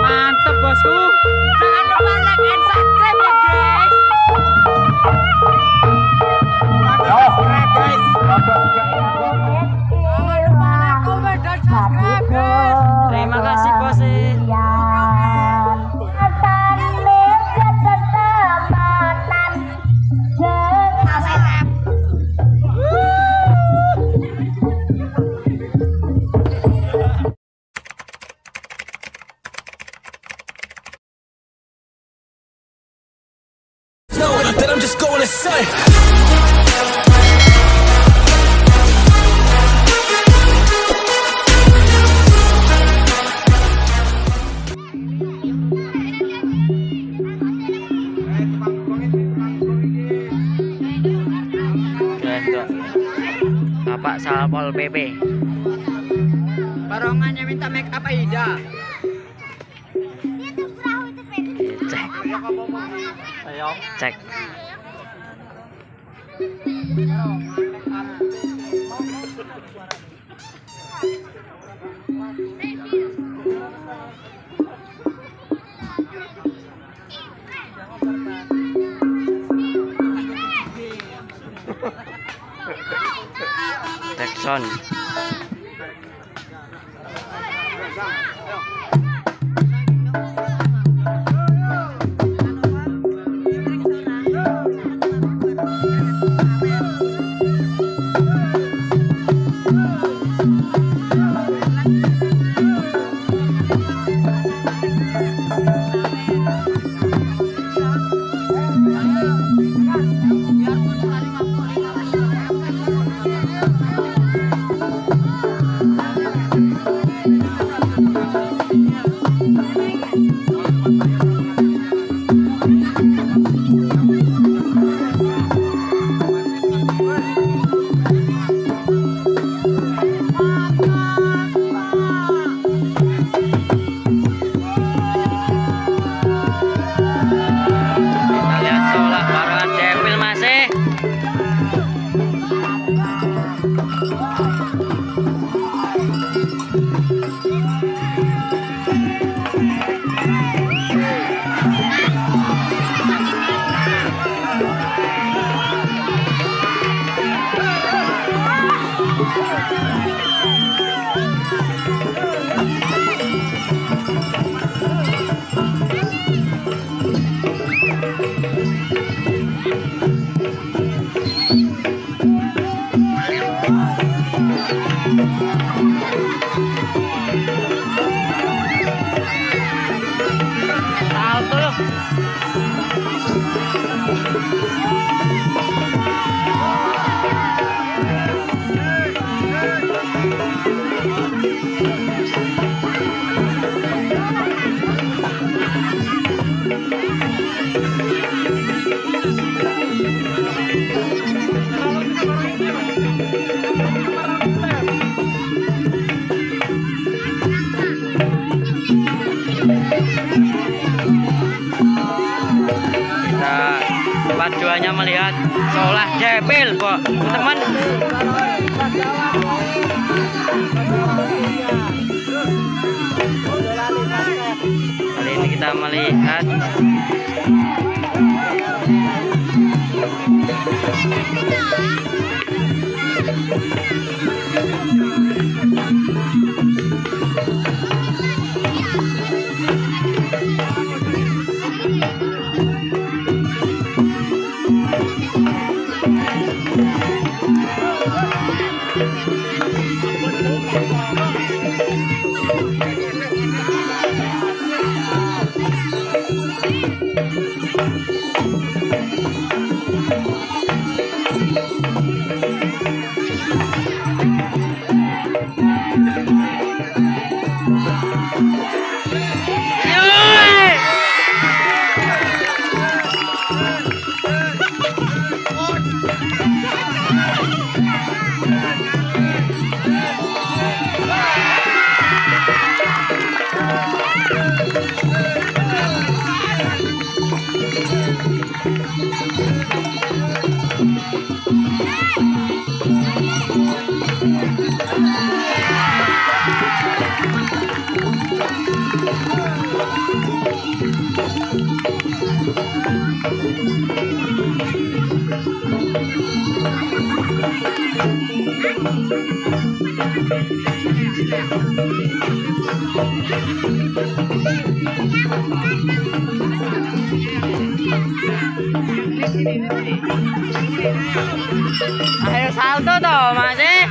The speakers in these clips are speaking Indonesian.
Mantep bosku. Jangan lupa like and subscribe Tuh. Bapak Salpol PP. Barongannya minta make up Aida. Cek. Cek. Jackson. Kita melihat seolah jebel kok teman kali ini kita melihat Thank you. I'm gonna go. Ayo salto toh Mas eh.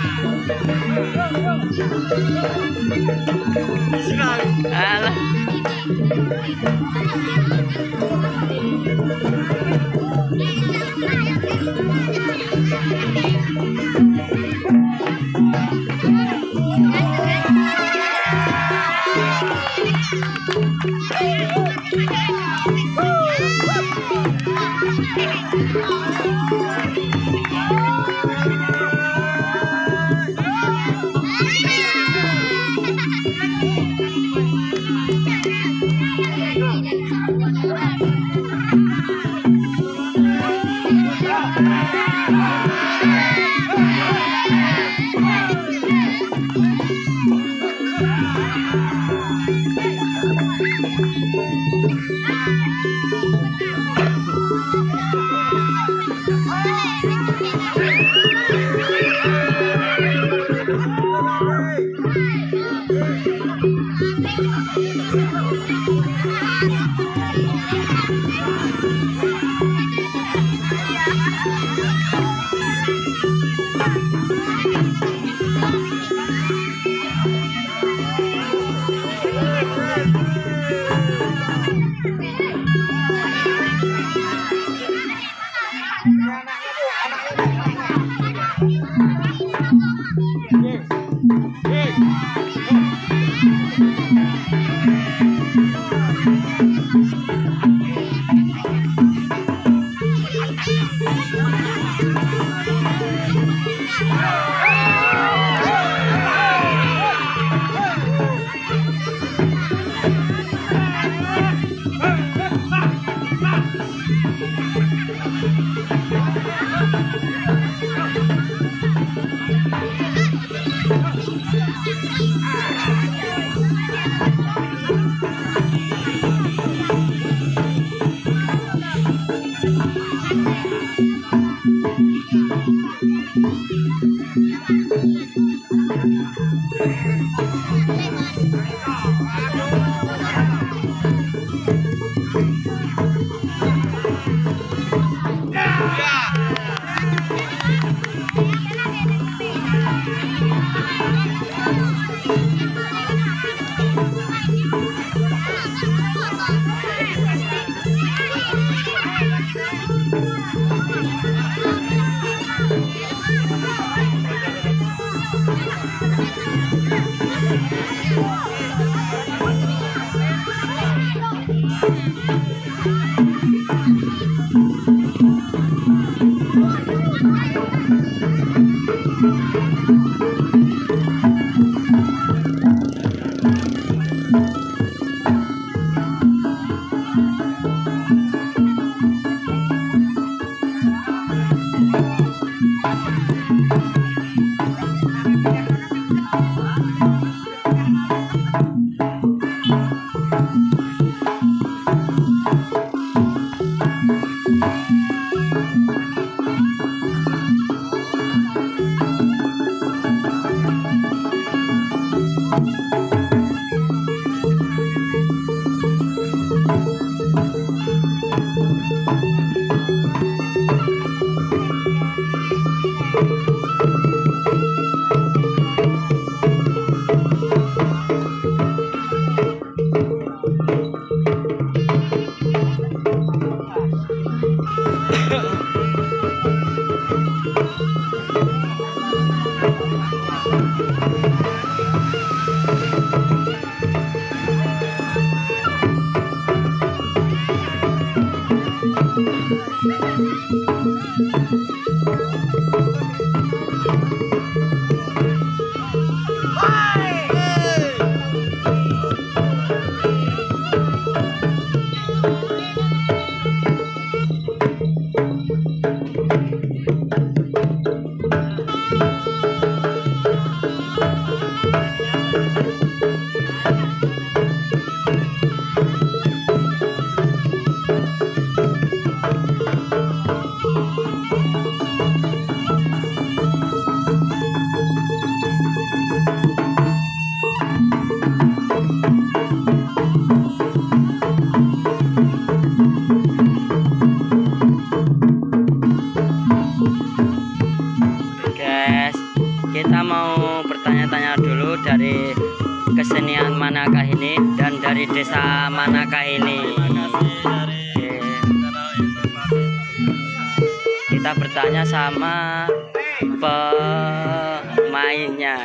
Thank you. Desa manakah ini Oke. kita bertanya sama pemainnya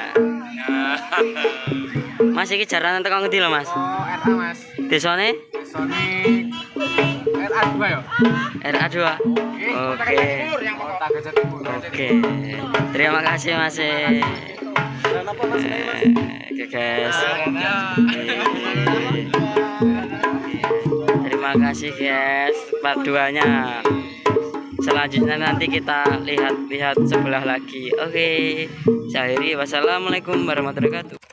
Mas iki jaranan tekan ngendi lho Mas? Oh, RA Mas. Desane Sonic RA2 ya. RA2. Oke. yang kota Gajah Timur. Oke. Terima kasih Mas. Oke guys. Terima kasih guys part 2-nya. Selanjutnya nanti kita lihat-lihat sebelah lagi. Oke. Saya akhiri wassalamualaikum warahmatullahi wabarakatuh.